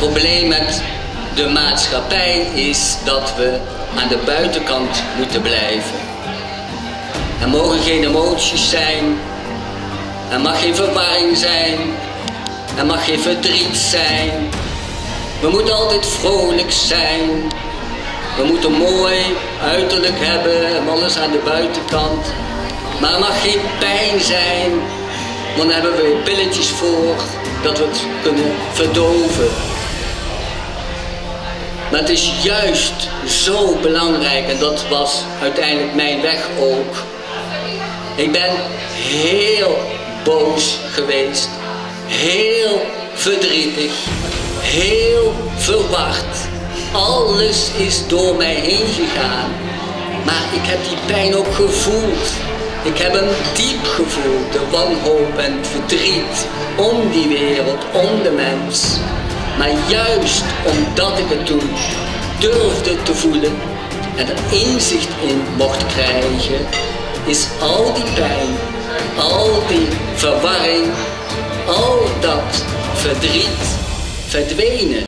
probleem met de maatschappij is dat we aan de buitenkant moeten blijven. Er mogen geen emoties zijn, er mag geen verwarring zijn, er mag geen verdriet zijn. We moeten altijd vrolijk zijn. We moeten mooi uiterlijk hebben en alles aan de buitenkant. Maar er mag geen pijn zijn, want hebben we pilletjes voor dat we het kunnen verdoven. Maar het is juist zo belangrijk en dat was uiteindelijk mijn weg ook. Ik ben heel boos geweest, heel verdrietig, heel verward. Alles is door mij heen gegaan. Maar ik heb die pijn ook gevoeld. Ik heb hem diep gevoeld, de wanhoop en verdriet om die wereld, om de mens. Maar juist omdat ik het toen durfde te voelen en er inzicht in mocht krijgen, is al die pijn, al die verwarring, al dat verdriet verdwenen.